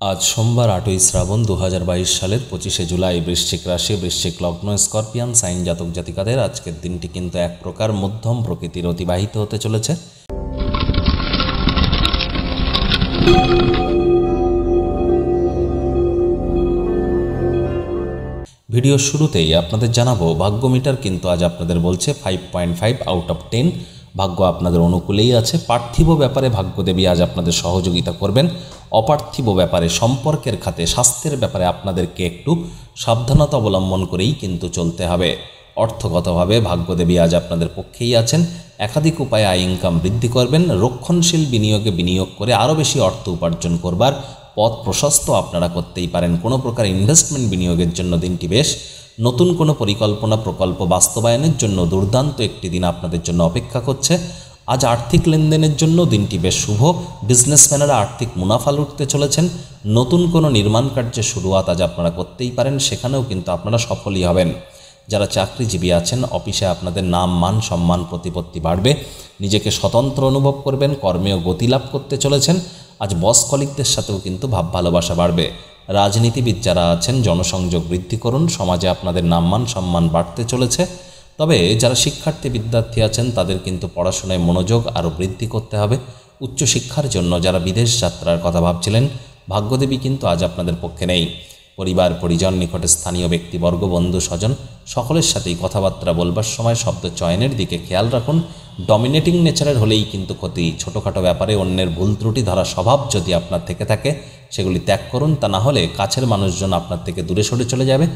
আজ সোমবার আটই শ্রাবণ দু হাজার বাইশ সালের পঁচিশে জুলাই বৃশ্চিক রাশি, বৃশ্চিক লগ্ন, স্করপিয়ান, সাইন জাতক জাতিকাদের আজকের দিনটি কিন্তু এক প্রকার মধ্যম প্রকৃতির অতিবাহিত হতে চলেছে। ভিডিও শুরুতেই আপনাদের জানাব ভাগ্য মিটার কিন্তু আজ আপনাদের বলছে five point five out of ten ভাগ্য আপনাদের অনুকূলেই আছে। পার্থিব ব্যাপারে ভাগ্যদেবী আজ আপনাদের সহযোগিতা করবেন। অপার্থিব ব্যাপারে সম্পর্কের খাতে, স্বাস্থ্যের ব্যাপারে আপনাদেরকে একটু সাবধানতা অবলম্বন করেই কিন্তু চলতে হবে। অর্থগতভাবে ভাগ্যদেবী আজ আপনাদের পক্ষেই আছেন। একাধিক উপায়ে আয় ইনকাম বৃদ্ধি করবেন। রক্ষণশীল বিনিয়োগে বিনিয়োগ করে আরও বেশি অর্থ উপার্জন করবার পথ প্রশস্ত আপনারা করতেই পারেন। কোনো প্রকার ইনভেস্টমেন্ট বিনিয়োগের জন্য দিনটি বেশ নতুন কোনো পরিকল্পনা, প্রকল্প বাস্তবায়নের জন্য দুর্দান্ত একটি দিন আপনাদের জন্য অপেক্ষা করছে। আজ আর্থিক লেনদেনের জন্য দিনটি বেশ শুভ। বিজনেসম্যানেরা আর্থিক মুনাফা লুটতে চলেছেন। নতুন কোনো নির্মাণ কার্যের শুরুয়াত আজ আপনারা করতেই পারেন, সেখানেও কিন্তু আপনারা সফলই হবেন। যারা চাকরিজীবী আছেন, অফিসে আপনাদের নাম, মান, সম্মান, প্রতিপত্তি বাড়বে। নিজেকে স্বতন্ত্র অনুভব করবেন কর্মেও গতি লাভ করতে চলেছেন। আজ বস কলিকদের সাথেও কিন্তু ভাব ভালোবাসা বাড়বে। রাজনীতিবিদ যারা আছেন, জনসংযোগ বৃদ্ধি করুন, সমাজে আপনাদের নামমান সম্মান বাড়তে চলেছে। তবে যারা শিক্ষার্থী, বিদ্যার্থী আছেন, তাদের কিন্তু পড়াশোনায় মনোযোগ আরও বৃদ্ধি করতে হবে। উচ্চশিক্ষার জন্য যারা বিদেশ যাত্রার কথা ভাবছিলেন, ভাগ্যদেবী কিন্তু আজ আপনাদের পক্ষে নেই। পরিবার, পরিজন, নিকটে স্থানীয় ব্যক্তিবর্গ বন্ধু স্বজন, সকলের সাথেই কথাবার্তা বলবার সময় শব্দ চয়নের দিকে খেয়াল রাখুন। ডমিনেটিং নেচারের হলেই কিন্তু ক্ষতি। ছোটোখাটো ব্যাপারে অন্যের ভুল ত্রুটি ধরা স্বভাব যদি আপনার থেকে থাকে, সেগুলি ত্যাগ করুন। তা না হলে কাছের মানুষজন আপনার থেকে দূরে সরে চলে যাবে।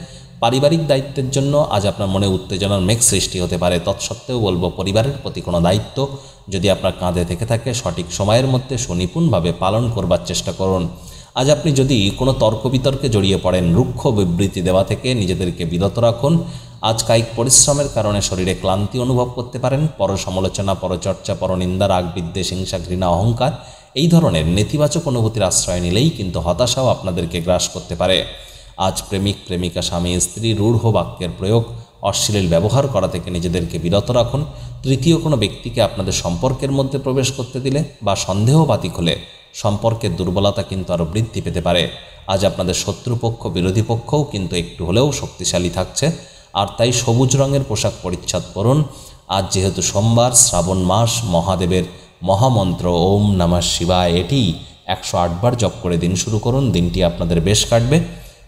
পারিবারিক দায়িত্বের জন্য আজ আপনার মনে উত্তেজনার মেঘ সৃষ্টি হতে পারে। তৎসত্ত্বেও বলব, পরিবারের প্রতি কোনো দায়িত্ব যদি আপনার কাঁধে থেকে থাকে, সঠিক সময়ের মধ্যে সুনিপুণভাবে পালন করবার চেষ্টা করুন। আজ আপনি যদি কোনো তর্ক বিতর্কে জড়িয়ে পড়েন, রুক্ষ বিবৃতি দেওয়া থেকে নিজেদেরকে বিরত রাখুন। আজ কায়িক পরিশ্রমের কারণে শরীরে ক্লান্তি অনুভব করতে পারেন। পর সমালোচনা পরচর্চা, পরনিন্দা রাগ বিদ্বেষ হিংসা, ঘৃণা, অহংকার এই ধরনের নেতিবাচক অনুভূতির আশ্রয় নিলেই কিন্তু হতাশাও আপনাদেরকে গ্রাস করতে পারে। আজ প্রেমিক, প্রেমিকা, স্বামী, স্ত্রী, রূঢ় বাক্যের প্রয়োগ, অশ্লীল ব্যবহার করা থেকে নিজেদেরকে বিরত রাখুন। তৃতীয় কোনো ব্যক্তিকে আপনাদের সম্পর্কের মধ্যে প্রবেশ করতে দিলে বা সন্দেহবাতিক হলে সম্পর্কের দুর্বলতা কিন্তু আরও বৃদ্ধি পেতে পারে। আজ আপনাদের শত্রুপক্ষ, বিরোধী পক্ষও কিন্তু একটু হলেও শক্তিশালী থাকছে। আর তাই সবুজ রঙের পোশাক পরিচ্ছদ পরুন। আজ যেহেতু সোমবার, শ্রাবণ মাস, মহাদেবের মহামন্ত্র ওম নমঃ শিবা এটি একশো আটবার জপ করে দিন শুরু করুন, দিনটি আপনাদের বেশ কাটবে।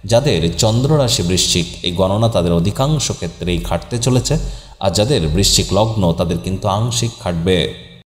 যাদের চন্দ্ররাশি বৃশ্চিক, এই গণনা তাদের অধিকাংশ ক্ষেত্রেই খাটতে চলেছে। আর যাদের বৃশ্চিক লগ্ন, তাদের কিন্তু আংশিক খাটবে।